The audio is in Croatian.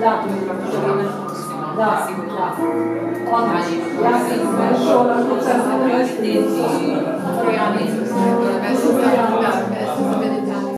Da, da, da. Onda, ja sam izvršila u crstvenoj